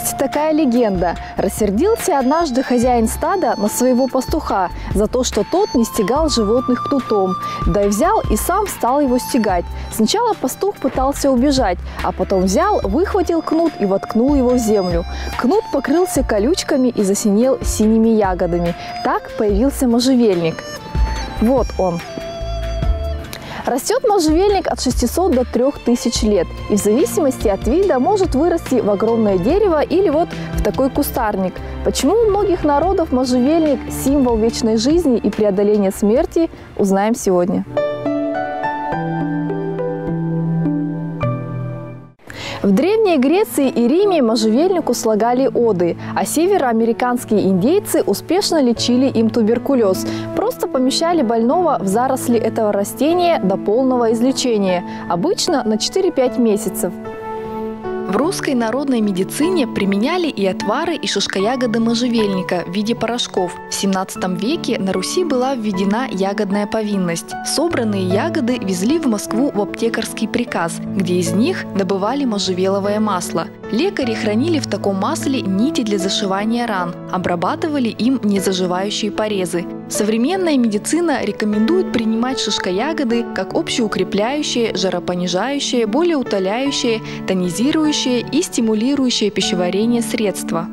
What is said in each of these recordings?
Есть такая легенда. Рассердился однажды хозяин стада на своего пастуха за то, что тот не стегал животных кнутом. Да и взял и сам стал его стегать. Сначала пастух пытался убежать, а потом взял, выхватил кнут и воткнул его в землю. Кнут покрылся колючками и засинел синими ягодами. Так появился можжевельник. Вот он, Растет можжевельник от 600 до 3000 лет и в зависимости от вида может вырасти в огромное дерево или вот в такой кустарник. Почему у многих народов можжевельник – символ вечной жизни и преодоления смерти, узнаем сегодня. В Древней Греции и Риме можжевельнику слагали оды, а североамериканские индейцы успешно лечили им туберкулез. Просто помещали больного в заросли этого растения до полного излечения, обычно на 4-5 месяцев. В русской народной медицине применяли и отвары, и шишкоягоды можжевельника в виде порошков. В 17 веке на Руси была введена ягодная повинность. Собранные ягоды везли в Москву в аптекарский приказ, где из них добывали можжевеловое масло. Лекари хранили в таком масле нити для зашивания ран, обрабатывали им незаживающие порезы. Современная медицина рекомендует принимать шишкоягоды как общеукрепляющие, жаропонижающие, болеутоляющие, тонизирующие питающее и стимулирующее пищеварение средства.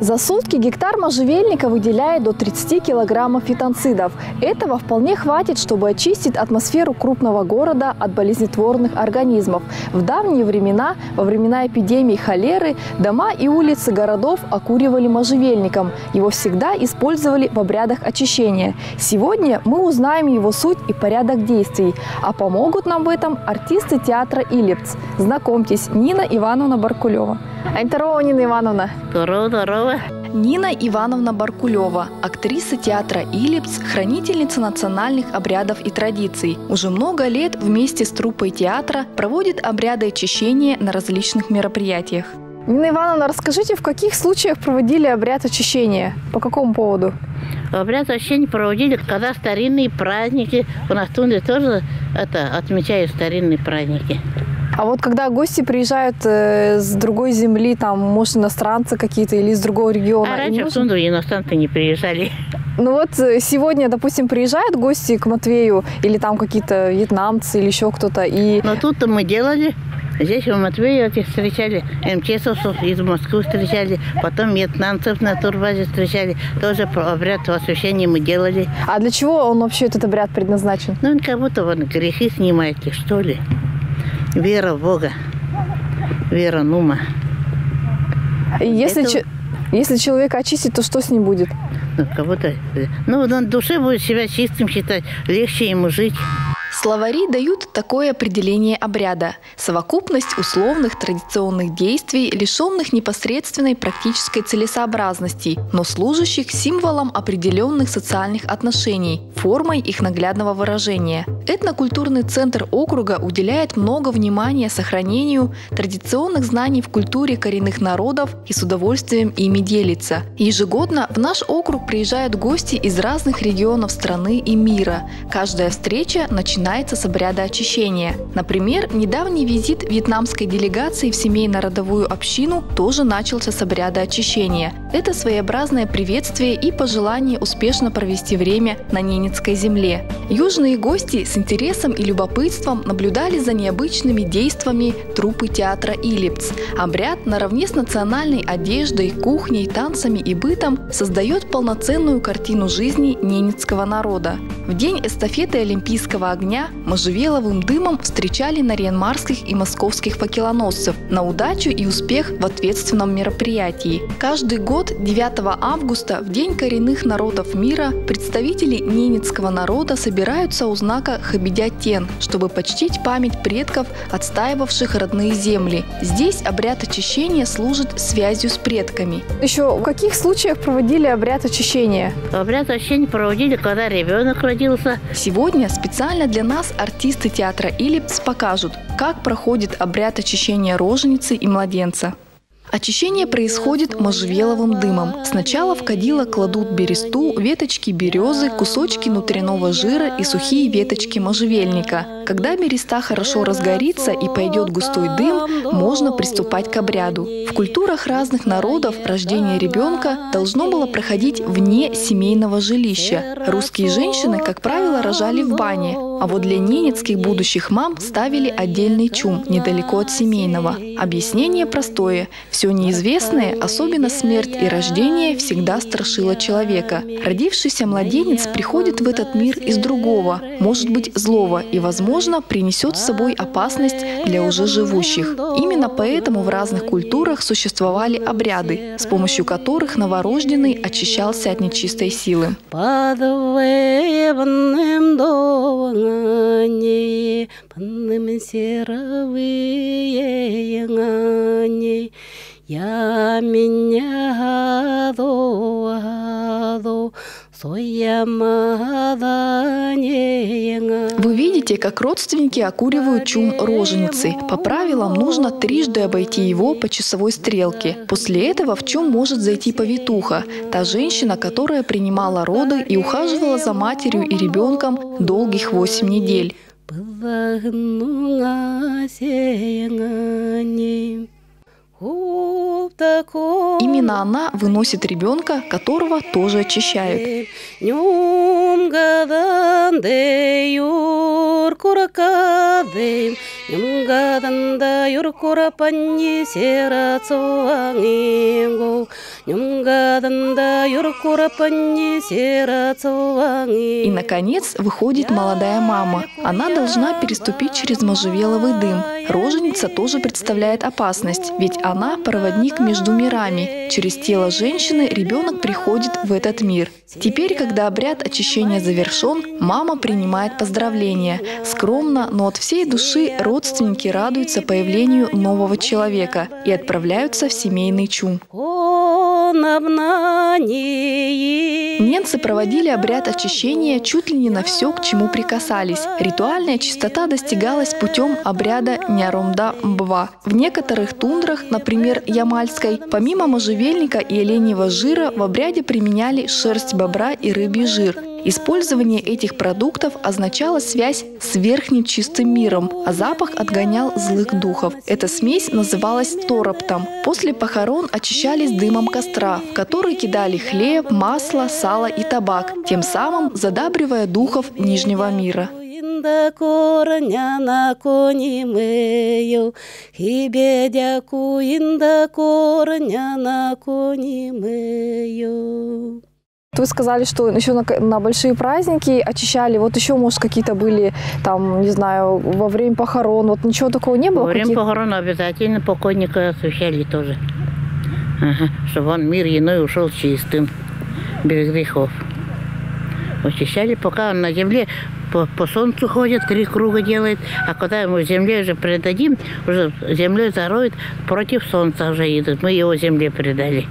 За сутки гектар можжевельника выделяет до 30 килограммов фитонцидов. Этого вполне хватит, чтобы очистить атмосферу крупного города от болезнетворных организмов. В давние времена, во времена эпидемии холеры, дома и улицы городов окуривали можжевельником. Его всегда использовали в обрядах очищения. Сегодня мы узнаем его суть и порядок действий. А помогут нам в этом артисты театра «Илипц». Знакомьтесь, Нина Ивановна Баркулева. Здорово, Нина Ивановна. Здорово, здорово. Нина Ивановна Баркулева, актриса театра «Илипс», хранительница национальных обрядов и традиций. Уже много лет вместе с труппой театра проводит обряды очищения на различных мероприятиях. Нина Ивановна, расскажите, в каких случаях проводили обряд очищения? По какому поводу? Обряд очищения проводили, когда старинные праздники. У нас тут тоже это, отмечают старинные праздники. А вот когда гости приезжают э, с другой земли, там, может, иностранцы какие-то или из другого региона. А раньше в Тунду иностранцы не приезжали. Ну вот э, сегодня, допустим, приезжают гости к Матвею, или там какие-то вьетнамцы, или еще кто-то, и... Но тут-то мы делали. Здесь в Матвее этих встречали, МЧСовцев из Москвы встречали, потом вьетнамцев на турбазе встречали. Тоже обряд освящения мы делали. А для чего он вообще этот обряд предназначен? Ну, как будто вот грехи снимаете, что ли. Вера в Бога, вера Нума. Если, Это... если человека очистить, то что с ним будет? Ну, кого-то... Ну, на душе будет себя чистым считать, легче ему жить. Словари дают такое определение обряда – совокупность условных традиционных действий, лишенных непосредственной практической целесообразности, но служащих символом определенных социальных отношений, формой их наглядного выражения. Этнокультурный центр округа уделяет много внимания сохранению традиционных знаний в культуре коренных народов и с удовольствием ими делится. Ежегодно в наш округ приезжают гости из разных регионов страны и мира. Каждая встреча начинается с обряда очищения. Например, недавний визит вьетнамской делегации в семейно-родовую общину тоже начался с обряда очищения. Это своеобразное приветствие и пожелание успешно провести время на Ненецкой земле. Южные гости с интересом и любопытством наблюдали за необычными действиями труппы театра «Илипц». Обряд наравне с национальной одеждой, кухней, танцами и бытом создает полноценную картину жизни ненецкого народа. В день эстафеты Олимпийского огня можжевеловым дымом встречали нарьянмарских и московских факелоносцев на удачу и успех в ответственном мероприятии. Каждый год 9 августа, в День коренных народов мира, представители ненецкого народа собираются у знака Хабидятен, чтобы почтить память предков, отстаивавших родные земли. Здесь обряд очищения служит связью с предками. Еще в каких случаях проводили обряд очищения? Обряд очищения проводили, когда ребенок родился. Сегодня специально для нас артисты театра «Илипс» покажут, как проходит обряд очищения роженицы и младенца. Очищение происходит можжевеловым дымом. Сначала в кадила кладут бересту, веточки березы, кусочки внутреннего жира и сухие веточки можжевельника. Когда береста хорошо разгорится и пойдет густой дым, можно приступать к обряду. В культурах разных народов рождение ребенка должно было проходить вне семейного жилища. Русские женщины, как правило, рожали в бане, а вот для ненецких будущих мам ставили отдельный чум недалеко от семейного. Объяснение простое. Все неизвестное, особенно смерть и рождение, всегда страшило человека. Родившийся младенец приходит в этот мир из другого, может быть злого и, возможно, принесет с собой опасность для уже живущих. Именно поэтому в разных культурах существовали обряды, с помощью которых новорожденный очищался от нечистой силы. Я меня вы видите, как родственники окуривают чум роженицы. По правилам нужно трижды обойти его по часовой стрелке. После этого в чем может зайти повитуха, та женщина, которая принимала роды и ухаживала за матерью и ребенком долгих восемь недель. Именно она выносит ребенка, которого тоже очищают. Юмгаданда юркура панни сера цуангинго Юмгаданда юркура панни сера И, наконец, выходит молодая мама. Она должна переступить через можжевеловый дым. Роженица тоже представляет опасность, ведь она проводник между мирами. Через тело женщины ребенок приходит в этот мир. Теперь, когда обряд очищения завершен, мама принимает поздравления. Скромно, но от всей души родственники радуются появлению нового человека и отправляются в семейный чум. Немцы проводили обряд очищения чуть ли не на все, к чему прикасались. Ритуальная чистота достигалась путем обряда Нярумда-Мбва. В некоторых тундрах, например, Ямальской, помимо можжевельника и оленьего жира в обряде применяли шерсть бобра и рыбий жир. Использование этих продуктов означало связь с верхним чистым миром, а запах отгонял злых духов. Эта смесь называлась тороптом. После похорон очищались дымом костра, в который кидали хлеб, масло, сало и табак, тем самым задабривая духов Нижнего мира. Вы сказали, что еще на, на большие праздники очищали. Вот еще, может, какие-то были, там, не знаю, во время похорон. Вот ничего такого не было? Во время похорон обязательно покойника освещали тоже. Ага, чтобы он мир иной ушел чистым, без грехов. Очищали, пока он на земле по, по солнцу ходит, три круга делает, а когда мы земле уже предадим, уже землей зароют, против солнца уже идут. Мы его земле предали.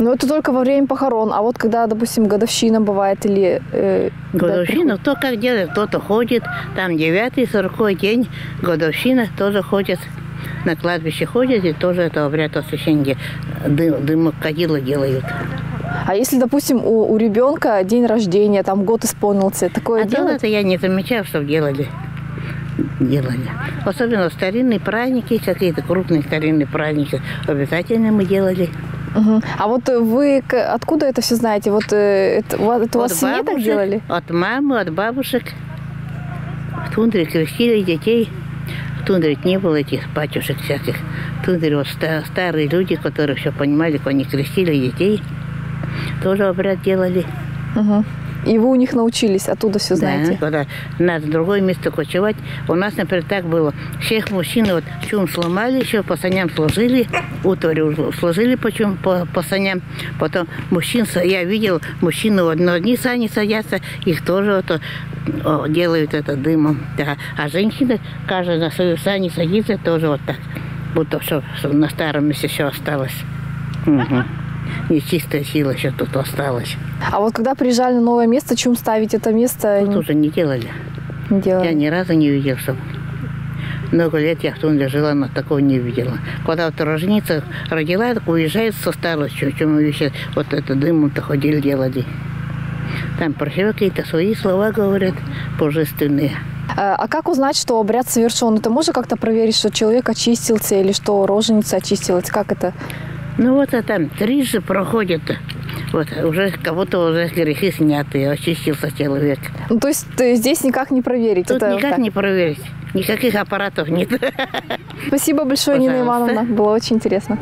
Ну, это только во время похорон. А вот когда, допустим, годовщина бывает или... Э, годовщина, кто как делает. Кто-то ходит, там девятый, сороковой день, годовщина тоже ходит. На кладбище ходят и тоже это обряд освящения дым, дымокадила делают. А если, допустим, у, у ребенка день рождения, там год исполнился, такое а делать? это я не замечаю, что делали. Делали. Особенно старинные праздники, какие-то крупные старинные праздники, обязательно мы делали. Угу. А вот вы откуда это все знаете? Вот э, это, это у вас в семье так делали? От мамы, от бабушек. В тундре крестили детей. В тундре не было этих батюшек всяких. В тундре вот старые люди, которые все понимали, они крестили детей, тоже обряд делали. Угу. И вы у них научились, оттуда все знаете? Да, когда надо в другое место кочевать. У нас, например, так было. Всех мужчин вот чум сломали, еще по саням сложили, утварь сложили по, чум, по, по саням. Потом мужчин, я видел, мужчины вот на одни сани садятся, их тоже вот, о, делают это дымом. Да. А женщины, каждая на свою сани садится, тоже вот так. Будто все на старом месте все осталось. Угу нечистая сила еще тут осталась. А вот когда приезжали на новое место, чем ставить это место? Тут уже не делали. Не делали. Я ни разу не видел, чтобы много лет я в Тунде жила, но такого не видела. Когда вот роженица родила, так уезжает со старостью, чем мы сейчас вот это дымом-то ходили, делали. Там про себя какие-то свои слова говорят, божественные. Э, А как узнать, что обряд совершен? Это можно как-то проверить, что человек очистился или что роженица очистилась? Как это? Ну вот а там трижды проходит, вот уже кого-то уже грехи сняты, очистился человек. Ну, то есть э, здесь никак не проверить. Тут это никак так. не проверить, никаких аппаратов нет. Спасибо большое, Нина Пожалуйста. Ивановна. Было очень интересно.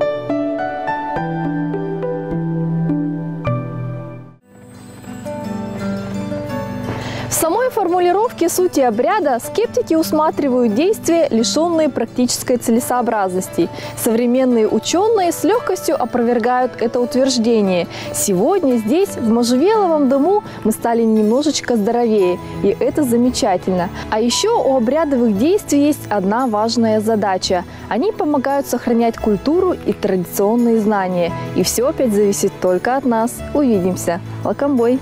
Самой формулировке сути обряда скептики усматривают действия, лишенные практической целесообразности. Современные ученые с легкостью опровергают это утверждение. Сегодня здесь, в Можжевеловом дому, мы стали немножечко здоровее, и это замечательно. А еще у обрядовых действий есть одна важная задача. Они помогают сохранять культуру и традиционные знания. И все опять зависит только от нас. Увидимся. Лакомбой!